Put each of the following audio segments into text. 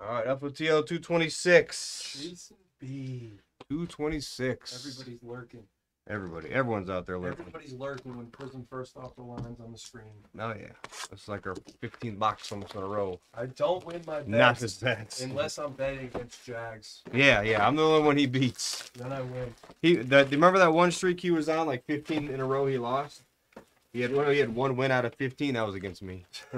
All right, FOTL 226. Jason B. 226. Everybody's lurking. Everybody. Everyone's out there lurking. Everybody's lurking when Prizm first off the lines on the screen. Oh, yeah. It's like our 15 box almost in a row. I don't win my bets Not his bets. unless I'm betting against Jags. Yeah, yeah. I'm the only one he beats. Then I win. He, you remember that one streak he was on, like 15 in a row he lost? He had one. He had one win out of 15. That was against me.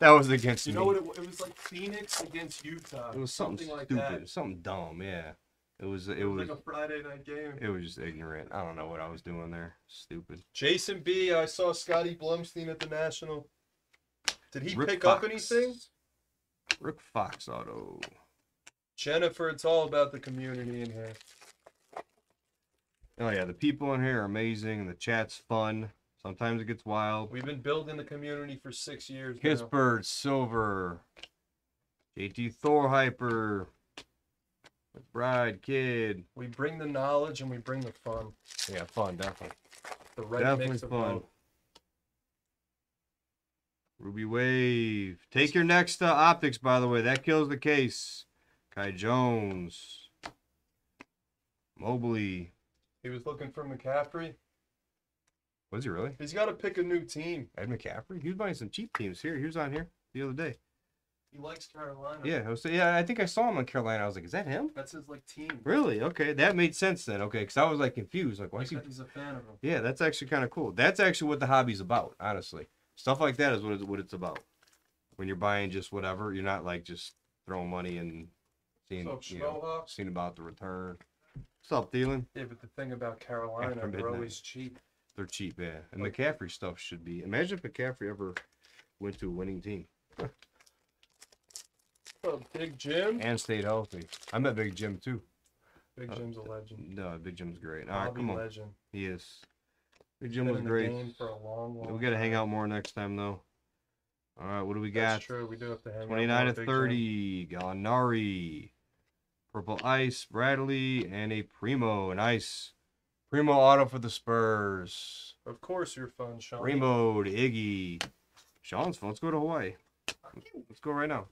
that was against You me. know what? It, it was like Phoenix against Utah. it was something, like stupid, that. something dumb. Yeah, it was. It, It was was. like a Friday night game. It was just ignorant. I don't know what I was doing there. Stupid. Jason B. I saw Scotty Blumstein at the National. Did he Rick pick up anything? Rick Fox auto. Jennifer, it's all about the community in here. Oh yeah, the people in here are amazing. The chat's fun. Sometimes it gets wild. We've been building the community for six years now. Silver, JT Thor Hyper, Bride Kid. We bring the knowledge and we bring the fun. Yeah, fun, definitely. The right Definitely mix of fun. both. Ruby Wave. Take your next uh, optics, by the way. That kills the case. Kai Jones. Mobley. He was looking for McCaffrey. Was he really? He's got to pick a new team. Ed McCaffrey? He was buying some cheap teams here. He was on here the other day. He likes Carolina. Yeah, I was, yeah. I think I saw him in Carolina. I was like, is that him? That's his like team. Really? Okay, that made sense then. Okay, because I was like confused. Like, why is He's, he? he's a fan of him. Yeah, that's actually kind of cool. That's actually what the hobby's about. Honestly, stuff like that is what it's, what it's about. When you're buying just whatever, you're not like just throwing money and seeing up, you know, seeing about the return. What's up, Thielen? Yeah, but the thing about Carolina, they're always cheap. They're cheap, yeah. And Like- McCaffrey stuff should be. Imagine if McCaffrey ever went to a winning team Oh, Big Jim. and stayed healthy. I met Big Jim too. Big Uh, Jim's a legend. No, Big Jim's great. All right, Bobby come on. legend. He is. Big Jim was great. for a long, long We got to hang out more next time though. All right, what do we That's got? true. We do have to hang out 29 more, to Big Jim. 30, Gallinari, Purple Ice, Bradley, and a Primo. Nice. Primo auto for the Spurs. Of course, you're fun, Sean. Primo to Iggy. Sean's fun. Let's go to Hawaii. Let's go right now.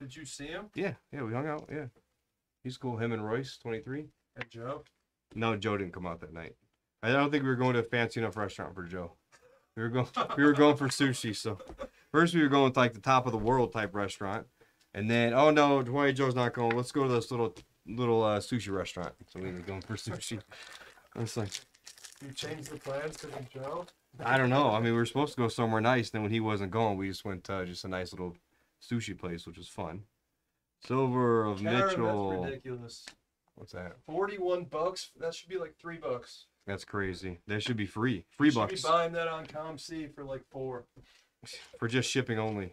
Did you see him Yeah, yeah, we hung out. Yeah. He's cool. Him and Royce, 23. And Joe? No, Joe didn't come out that night. I don't think we were going to a fancy enough restaurant for Joe. We were going we were going for sushi, so first we were going with like the top of the world type restaurant. And then oh no, Hawaii Joe's not going. Let's go to this little little uh, sushi restaurant. So we were going for sushi. I was like, You changed the plans to the Joe? I don't know. I mean, we were supposed to go somewhere nice. Then when he wasn't going, we just went to just a nice little sushi place, which was fun. Silver of Karen, Mitchell. that's ridiculous. What's that? Forty-one bucks. That should be like three bucks. That's crazy. That should be free. Free You should bucks be buying that on COMC for like four. for just shipping only.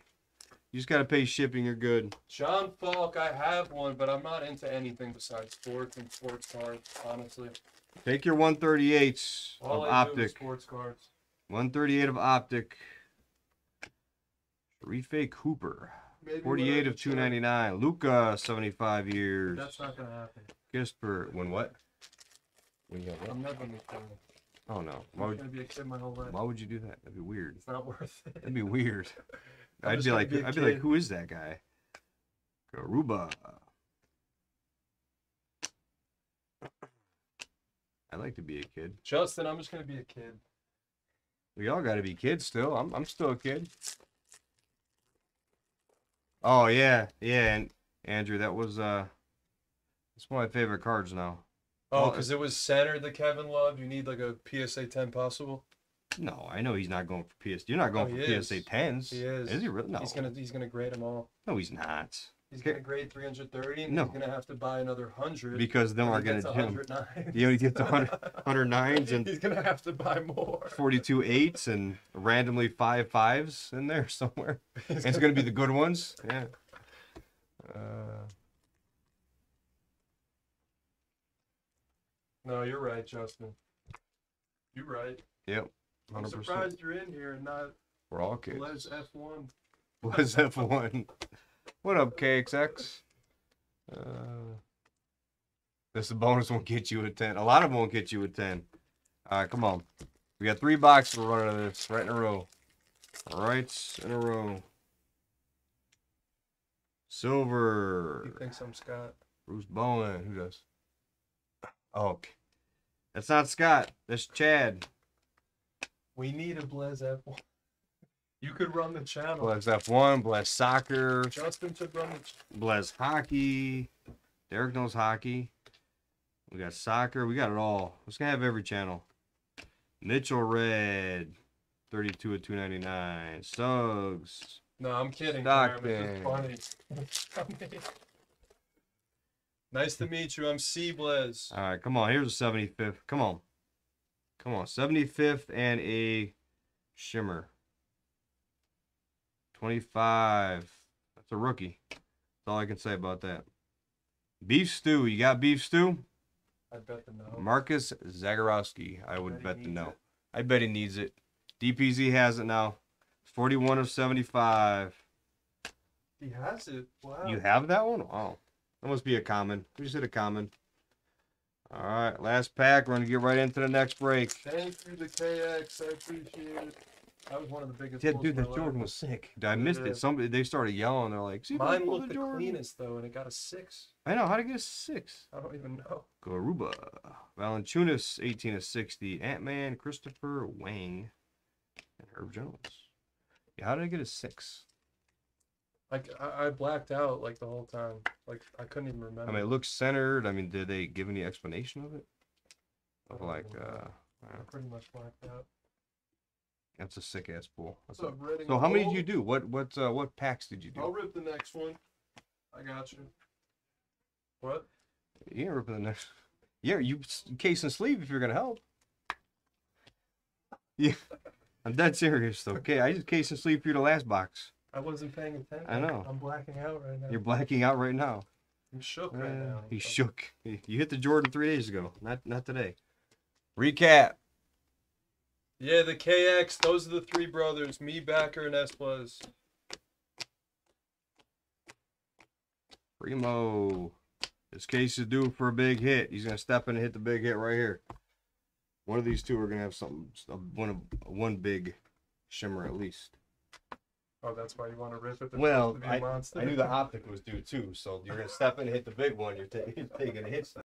You just gotta pay shipping. You're good. John Falk, I have one, but I'm not into anything besides sports and sports cards. Honestly, Take your 138s all of I do optic. sports cards. 138 of optic. Refe Cooper. Maybe 48 of 299. Luca, 75 years. That's not gonna happen. Gisper. When what? When you have what? I'm never gonna him. Oh no. Why I'm would, gonna be a kid my whole life. why would you do that? That'd be weird. It's not worth it. That'd be weird. I'm I'd be like, be a I'd be like, who is that guy? Garuba. I'd like to be a kid. Justin, I'm just gonna be a kid. We all got to be kids still. I'm I'm still a kid. Oh yeah, yeah, and Andrew, that was uh, it's one of my favorite cards now. Oh, Well, because it was centered the Kevin Love. You need like a PSA 10 possible. No, I know he's not going for PS. You're not going Oh, for PSA tens. He is. Is he really? No. He's gonna he's gonna grade them all. No, he's not. He's gonna grade 330, and No. he's gonna have to buy another hundred. Because them are going gonna to him. 109. You only get the 100 109s and he's gonna have to buy more. 42 eights and randomly five fives in there somewhere. And it's gonna be the good ones. Yeah. Uh, No, you're right, Justin. You're right. yep. I'm surprised you're in here and not We're all kids. Les F1. Was F1. What up, KXX? Uh, this bonus won't get you a 10. A lot of them won't get you a 10. All right, come on. We got three boxes we're running of this right in a row. Right in a row. Silver. He thinks I'm Scott. Bruce Bowen. Who does? Oh, okay. that's not Scott. That's Chad. We need a Blez F1. You could run the channel. Blez F1, Blez Soccer, Justin should run the. Ch- Hockey. Derek knows hockey. We got soccer. We got it all. Let's gonna have every channel. Mitchell Red, 32 at 299. Suggs. no, I'm kidding. Stockton. Graham. It's just funny. nice to meet you. I'm C Blez. All right, come on. Here's a 75th. Come on. Come on. 75th and a shimmer. 25. That's a rookie. That's all I can say about that. Beef stew. You got beef stew? I bet the no. Marcus Zagorowski. I would Bet bet the no. it. I bet he needs it. DPZ has it now. 41 of 75. He has it. Wow. You have that one? Wow. That must be a common. We just hit a common. All right, last pack. We're going to get right into the next break. Thank you to KX. I appreciate it. That was one of the biggest. Yeah, dude, that Jordan life. was sick. I missed Yeah. it. Somebody they started yelling. They're like, "See, Mine looked the Jordan." cleanest though, and it got a six. I know how to get a six. I don't even know. Garuba, Valanciunas, 18 of 60. Ant Man, Christopher Wang, and Herb Jones. Yeah, how did I get a six? Like I, I blacked out like the whole time. Like I couldn't even remember. I mean, it looks centered. I mean, did they give any explanation of it? Of like, uh, I pretty much blacked out. that's a sick ass pool. That's What's up, So how many did you do? What what uh, what packs did you do? I'll rip the next one. I got you. What? You ain't ripping the next. Yeah, you case and sleeve if you're gonna help. Yeah, I'm dead serious. though. Okay, I just case and sleeve for you the last box. I wasn't paying attention. I know. I'm blacking out right now. You're blacking out right now. I'm shook right Uh, now. he shook. You hit the Jordan three days ago, not not today. Recap. Yeah, the KX. Those are the three brothers. Me, Backer, and Esplez. Primo. This case is due for a big hit. He's gonna step in and hit the big hit right here. One of these two are gonna have something. One of one big shimmer at least. Oh, that's why you want to rip it. Well, supposed to be a monster. I knew the optic was due too, so you're gonna step in and hit the big one. You're, ta- you're taking a hit.